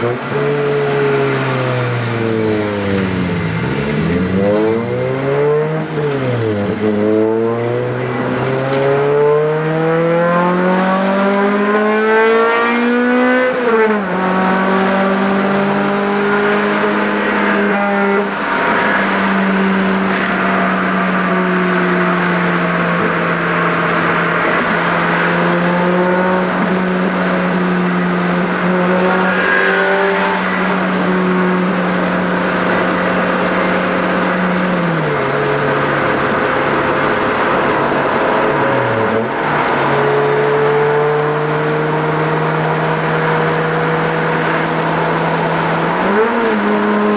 Música Mm-hmm.